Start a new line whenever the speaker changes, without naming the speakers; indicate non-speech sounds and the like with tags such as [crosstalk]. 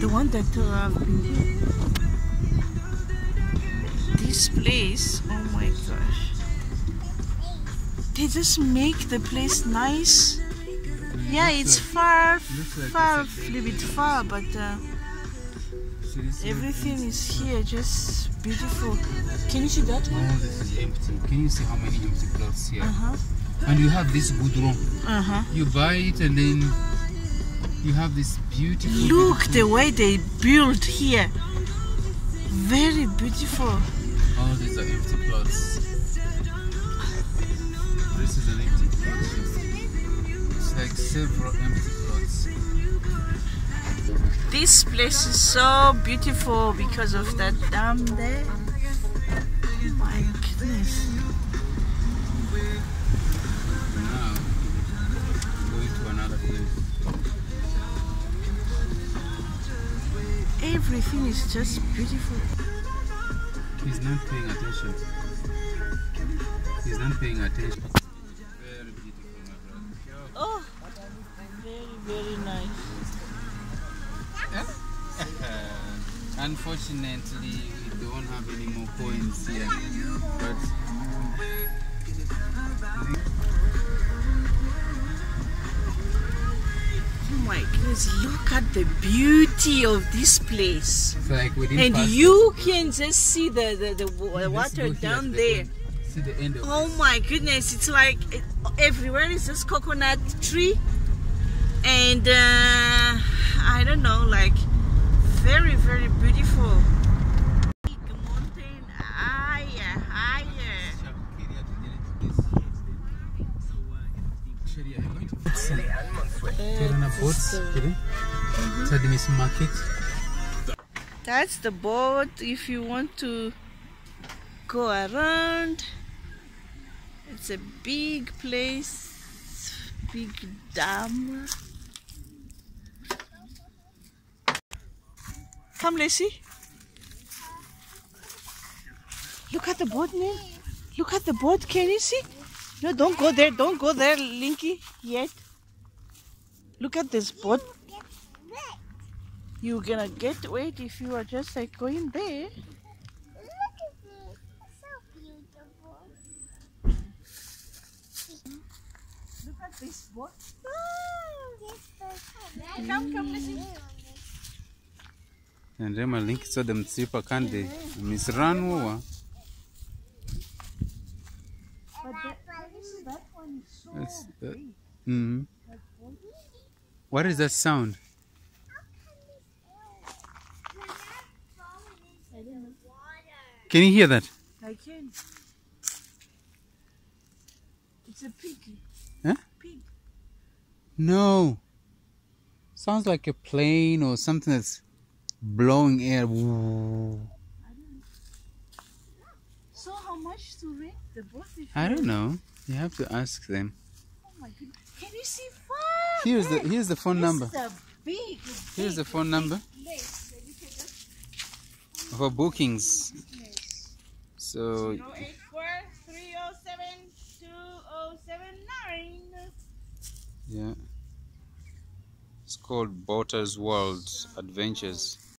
the one that uh. This place, oh my gosh. They just make the place nice. Yeah, it's far, far, a little bit far, but uh, everything is here, just beautiful. Can you see that one?
Oh, this is empty. Can you see how many empty plots here?
Uh huh.
And you have this good room.
Uh huh.
You buy it and then you have this beautiful.
Look the way they build here. Very beautiful.
All these are empty plots. This is an empty plot. It's like several empty plots.
This place is so beautiful because of that dam there. Oh my goodness.
Now, going to another place.
Everything is just beautiful.
He's not paying attention. He's not paying attention. Very beautiful, my brother.
Oh, very, very nice. [laughs]
Unfortunately, we don't have any more coins here. But
hmm? Look at the beauty of this place.
it's like we didn't
And
pass
you can just see the, the, the wa- water down
the
there.
See the end of
Oh my goodness, it's like it, everywhere is this coconut tree. And uh, I don't know, like very, very beautiful. That's the boat if you want to go around. It's a big place, big dam. Come, Lacey. Look at the boat, man. Look at the boat. Can you see? No, don't go there. Don't go there, Linky, yet. Look at this boat. You're gonna get wet if you are just like going there.
Look at this. So beautiful.
Look at this boat.
Come, come, listen.
Nandema link so dem tsipa kande misranwa.
But uh, that, that one is so
That's that. Mm. What is that sound? Can you hear that?
I can. It's a pig.
Huh?
Pig.
No. Sounds like a plane or something that's blowing air. Woo.
So how much to rent the boat?
I don't know. You have to ask them.
Oh my goodness. Can you see far?
Here's the here's the phone
This
number.
a big,
Here's the phone
big
number
place that you can just
for bookings. So
084
yeah. It's called Botter's World Adventures.